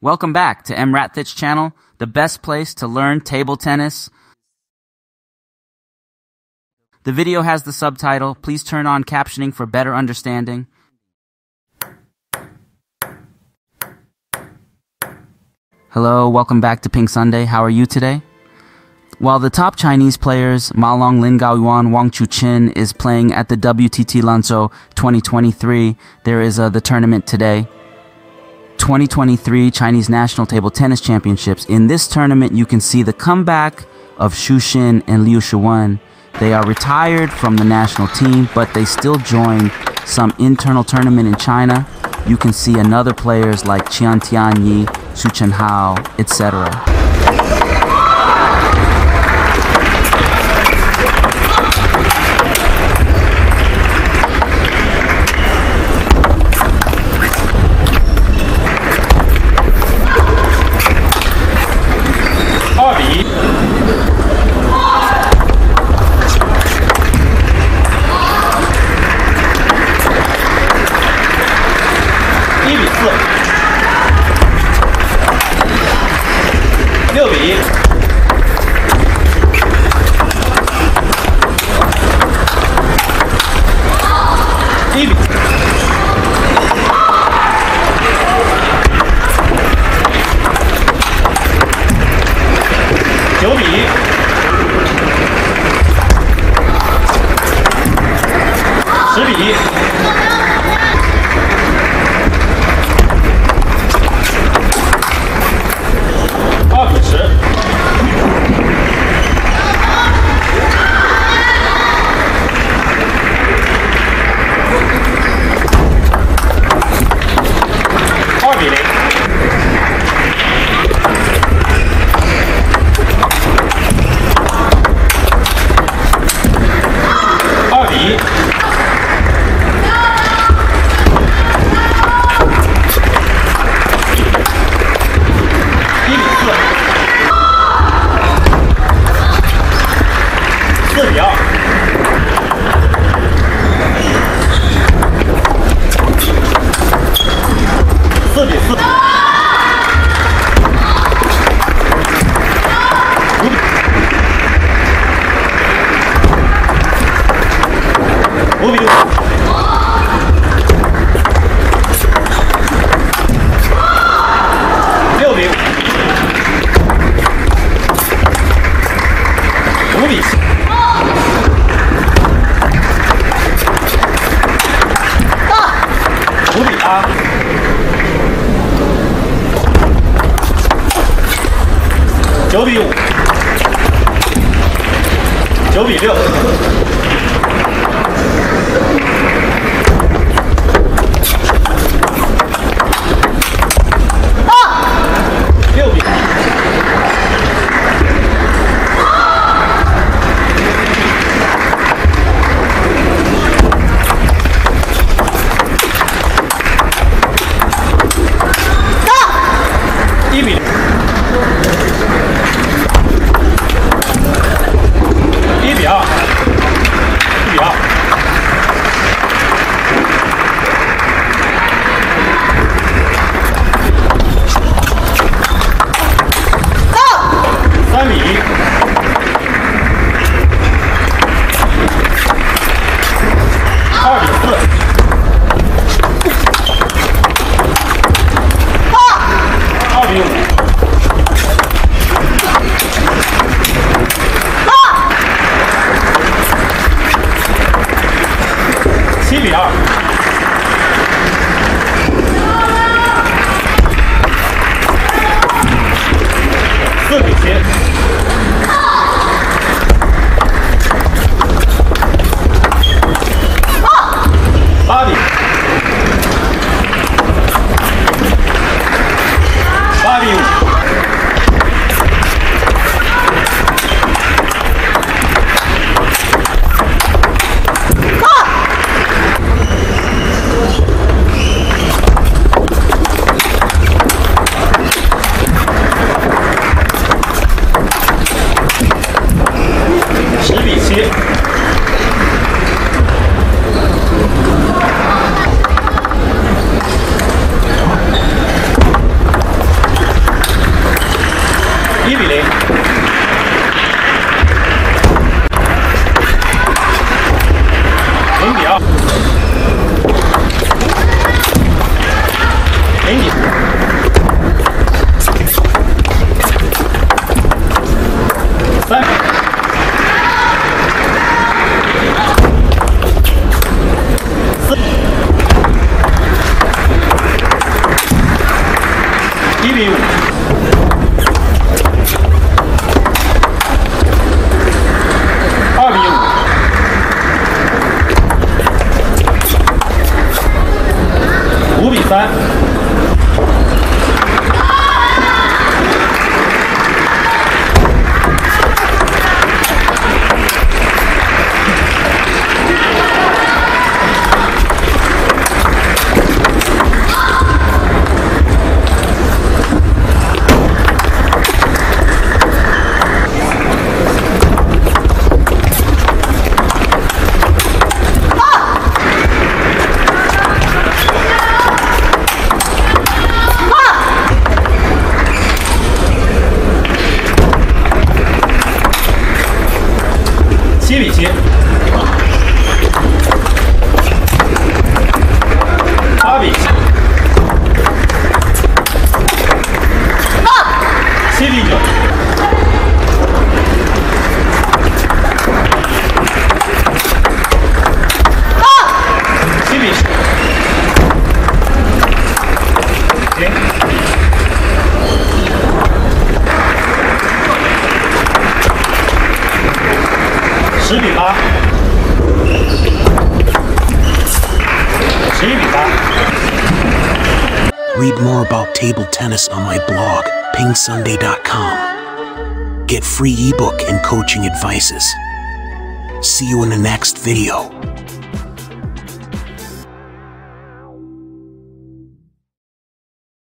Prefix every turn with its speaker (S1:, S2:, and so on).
S1: Welcome back to EmRatThich channel, the best place to learn table tennis. The video has the subtitle. Please turn on captioning for better understanding. Hello, welcome back to PingSunday. How are you today? While the top Chinese players, Ma Long, Lin Gaoyuan, Wang Chuqin, is playing at the WTT Lanzhou 2023, there is uh, the tournament today. 2023 Chinese National Table Tennis Championships. In this tournament, you can see the comeback of Xu Xin and Liu Shiwen. They are retired from the national team, but they still joined some internal tournament in China. You can see another players like Qian Tianyi, Su Chenhao, etc.
S2: Yeah. 九比五。九比六。一比五。二比五。五比三。七比七。十比八，十一比八。
S3: Read more about table tennis on my blog, pingsunday.com. Get free ebook and coaching advices. See you in the next video.